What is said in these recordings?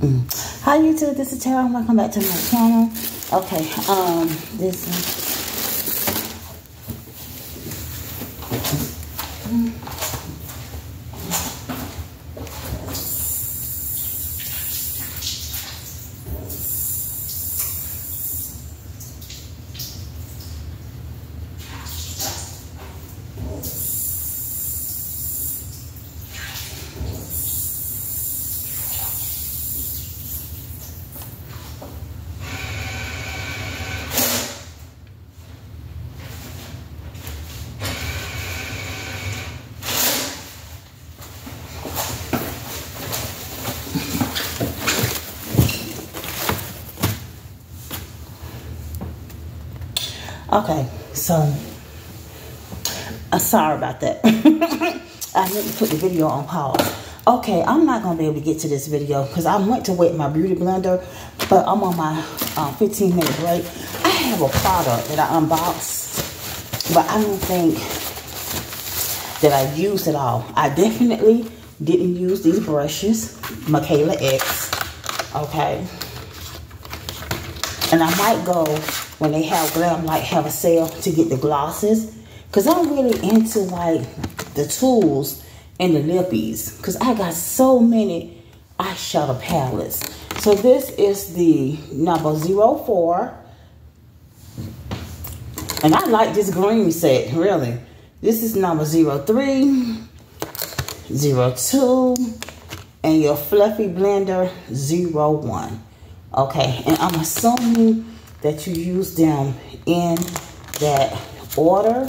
Mm. Hi YouTube, this is Tara. Welcome back to my channel. Okay, um, this Okay, so I'm sorry about that. I need to put the video on pause. Okay, I'm not gonna be able to get to this video because I went to wet my beauty blender, but I'm on my um, 15 minute break. I have a product that I unboxed, but I don't think that I used it all. I definitely didn't use these brushes, Makayla X. Okay, and I might go when they have Glamlite have a sale to get the glosses. Because I'm really into like the tools and the lippies. Because I got so many eyeshadow palettes. So this is the number 04. And I like this green set, really. This is number 03, 02, and your fluffy blender 01. Okay, and I'm assuming that you use them in that order.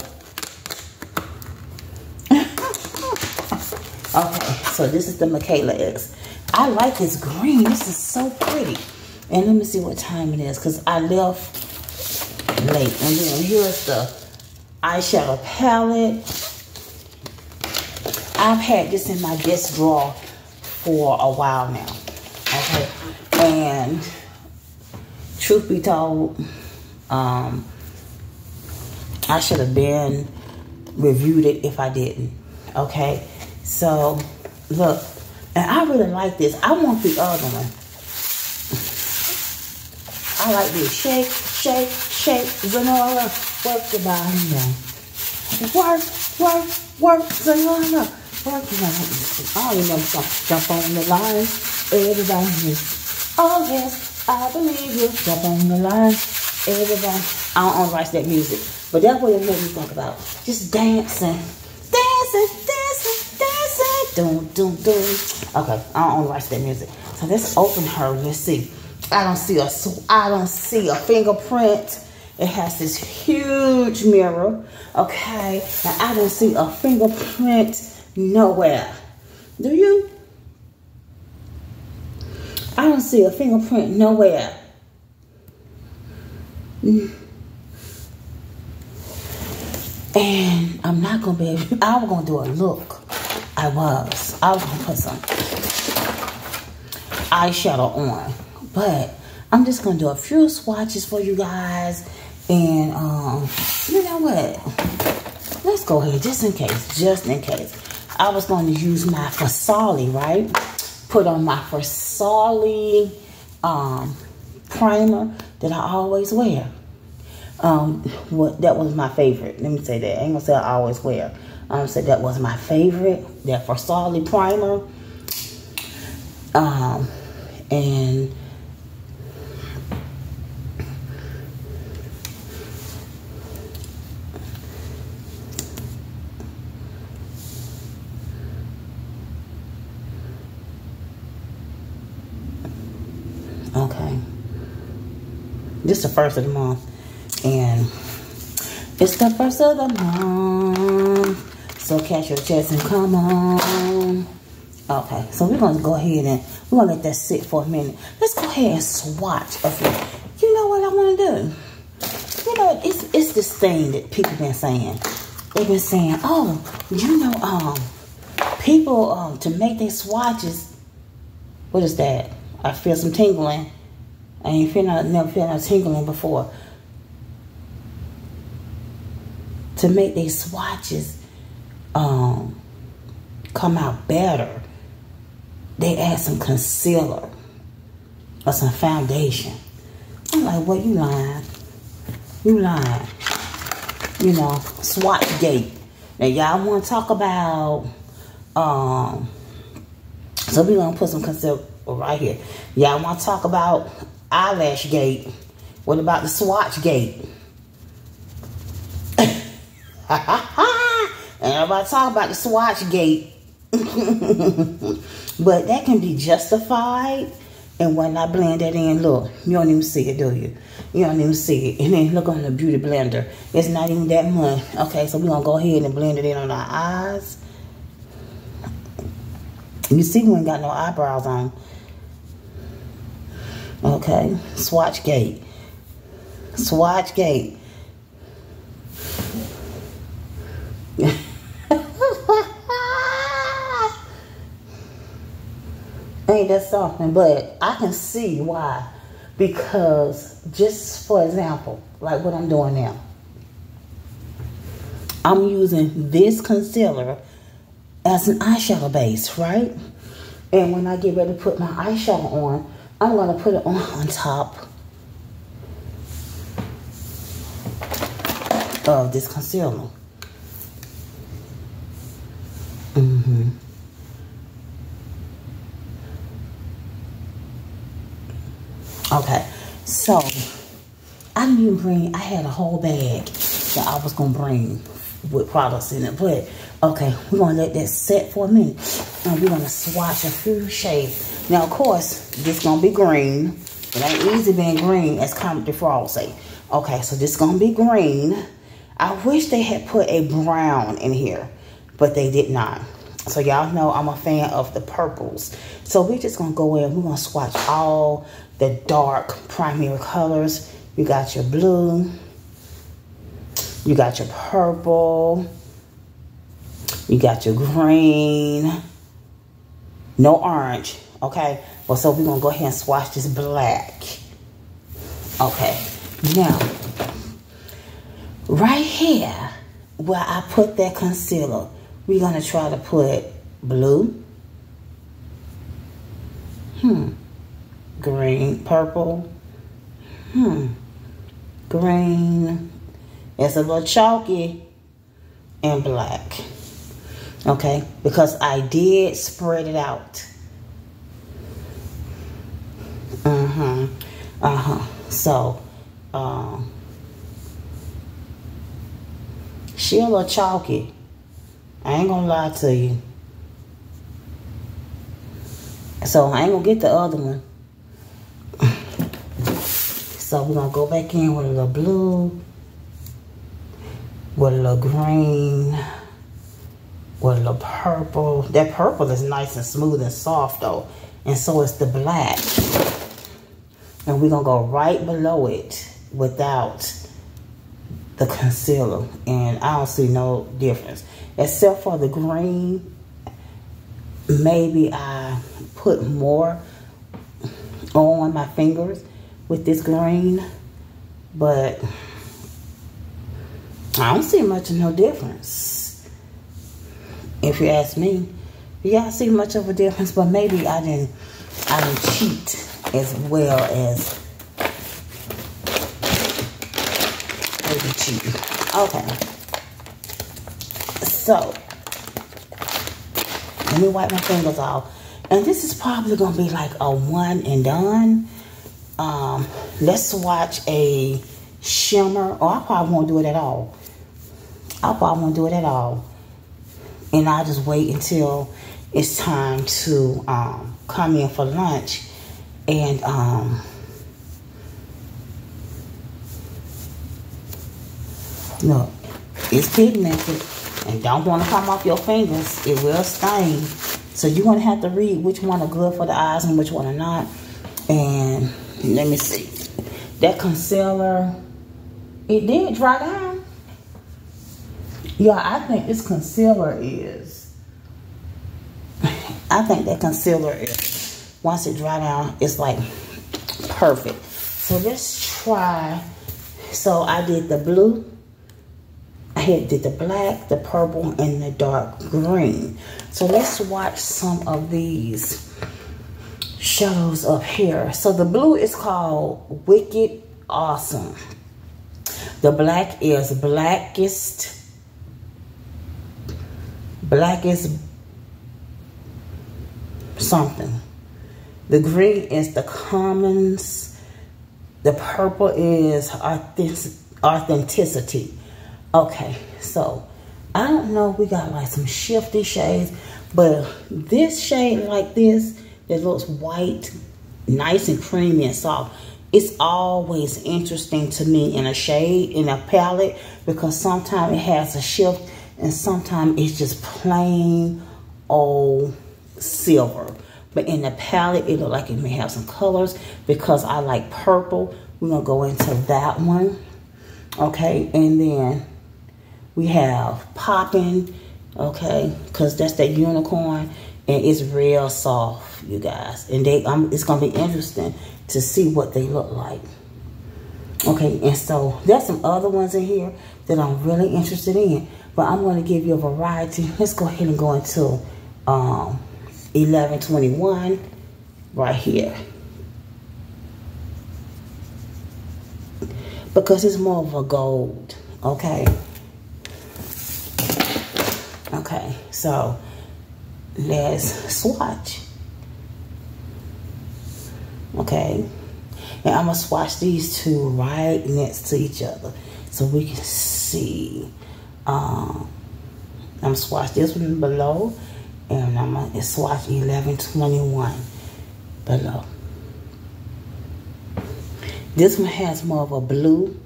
okay, so this is the Makayla X. I like this green. This is so pretty. And let me see what time it is because I left late. And then here's the eyeshadow palette. I've had this in my desk drawer for a while now. Okay. And truth be told, um, I should have been reviewed it if I didn't. Okay, so look, and I really like this. I want the other one. I like this. Shake, shake, shake, vanilla. Work the body down. Work, work, work, vanilla. Work the body. I don't know. Jump on the line. Everybody. Oh yes. I believe you. Jump on the line. Everybody. I don't want to that music. But that's what it made me think about. Just dancing. Dancing, dancing, dancing. Doom, doom, doom. Okay, I don't want to that music. So let's open her. Let's see. I don't see a, I don't see a fingerprint. It has this huge mirror. Okay, and I don't see a fingerprint nowhere. Do you? I don't see a fingerprint nowhere. And I'm not gonna be I was gonna do a look. I was. I was gonna put some eyeshadow on. But I'm just gonna do a few swatches for you guys. And um, you know what? Let's go ahead, just in case, just in case. I was to use my Farsali, right? Put on my Farsali um, primer that I always wear. Um, what that was my favorite. Let me say that. I ain't gonna say I always wear. I'm say that was my favorite. That Farsali primer. Um, and Okay. This the first of the month. And it's the first of the month. So catch your chest and come on. Okay, so we're gonna go ahead and we're gonna let that sit for a minute. Let's go ahead and swatch a few. You know what I wanna do? You know, it's it's this thing that people been saying. They've been saying, oh, you know, um, people um to make their swatches, what is that? I feel some tingling. I ain't feel not, never feel no tingling before. To make these swatches um, come out better, they add some concealer. or some foundation. I'm like, what you lying? You lying. You know, swatch gate. Now y'all want to talk about um so we're gonna put some concealer right here. Y'all want to talk about eyelash gate? What about the swatch gate? and I'm about to talk about the swatch gate. but that can be justified. And when I blend that in, look, you don't even see it, do you? You don't even see it. And then look on the beauty blender. It's not even that much. Okay, so we're going to go ahead and blend it in on our eyes. You see we ain't got no eyebrows on. Okay, swatch gate. Swatch gate. Ain't that something? But I can see why. Because just for example, like what I'm doing now. I'm using this concealer as an eyeshadow base, right? And when I get ready to put my eyeshadow on, I'm to put it on on top of this concealer. Mm-hmm. Okay, so I didn't even bring, I had a whole bag that I was to bring with products in it. But, okay, we're to let that set for a minute. And we're to swatch a few shades. Now, of course, this to be green. It ain't easy being green, as the Frog say. Okay, so this to be green. I wish they had put a brown in here, but they did not. So y'all know I'm a fan of the purples. So we're just to go in. We're to swatch all the dark primary colors. You got your blue. You got your purple. You got your green. No orange. Okay. Well, so we're going to go ahead and swatch this black. Okay. Now, right here where I put that concealer, we're going to try to put blue. Hmm green, purple, hmm, green. It's a little chalky and black. Okay, because I did spread it out. Uh-huh. Uh-huh. So, um, she a little chalky. I ain't gonna lie to you. So I ain't gonna get the other one. So we're to go back in with a little blue, little green, little purple. That purple is nice and smooth and soft though. And so is the black. And we're going to go right below it without the concealer. And I don't see no difference. Except for the green, maybe I put more on my fingers with this green, but I don't see much of no difference. If you ask me, yeah, I see much of a difference, but maybe I didn't, I didn't cheat as well as maybe cheat. Okay. So, let me wipe my fingers off. And this is probably going to be like a one and done um, let's watch a shimmer. Or I probably won't do it at all. I probably won't do it at all. And I'll just wait until it's time to um, come in for lunch. And um, look, it's pigmented and don't want to come off your fingers. It will stain. So you're going to have to read which one are good for the eyes and which one are not. And let me see. That concealer, it did dry down. Yeah, I think this concealer is, I think that concealer is, once it dry down, it's like perfect. So let's try, so I did the blue, I did the black, the purple, and the dark green. So let's watch some of these shadows up here. So the blue is called Wicked Awesome. The black is blackest, blackest something. The green is the commons. The purple is authenticity. Okay, so I don't know. We got like some shifty shades, but this shade like this that looks white, nice and creamy and soft. It's always interesting to me in a shade, in a palette, because sometimes it has a shift and sometimes it's just plain old silver. But in the palette, it look like it may have some colors because I like purple. We're to go into that one. Okay, and then we have Poppin', okay, because that's that unicorn. And it's real soft, you guys. And they, um, it's to be interesting to see what they look like. Okay, and so there's some other ones in here that I'm really interested in. But I'm going to give you a variety. Let's go ahead and go into um, 1121 right here. Because it's more of a gold, okay? Okay, so let's swatch. Okay, and I'm gonna swatch these two right next to each other so we can see. Um, I'm gonna swatch this one below and I'm gonna swatch 1121 below. This one has more of a blue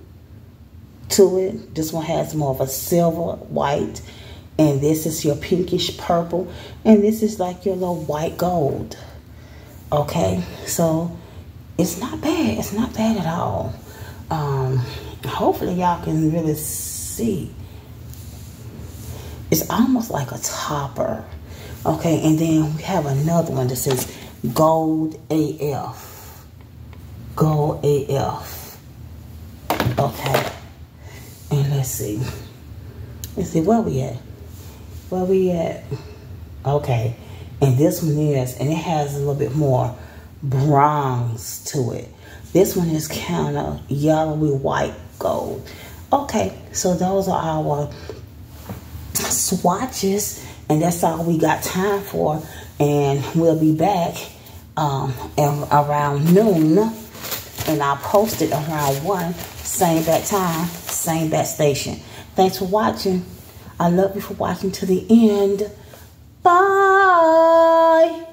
to it. This one has more of a silver white. And this is your pinkish purple. And this is like your little white gold. Okay, so it's not bad. It's not bad at all. Um, hopefully y'all can really see. It's almost like a topper. Okay, and then we have another one that says Gold AF. Gold AF. Okay. And let's see. Let's see, where we at? Where we at? Okay. And this one is, and it has a little bit more bronze to it. This one is kind of yellowy white gold. Okay, so those are our swatches and that's all we got time for. And we'll be back um, around noon. And I'll post it around 1. Same back time, same back station. Thanks for watching. I love you for watching to the end. Bye.